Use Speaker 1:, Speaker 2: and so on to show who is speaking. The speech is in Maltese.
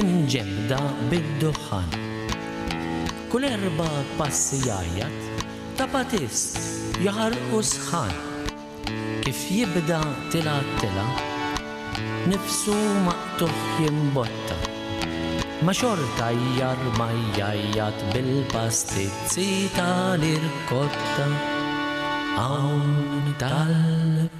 Speaker 1: imġebbda bid-duħħan. Kull erba' passi jgħajjat, Ta' Batist, jaħarqu sħan! Kif jibda tilgħa t-tilgħa, nifsu maqtugħ jimbotta. Ma xorta jgħarr ma jgħajjat bil-pastizzi
Speaker 2: ta'
Speaker 1: l-irkotta. Hawn tal.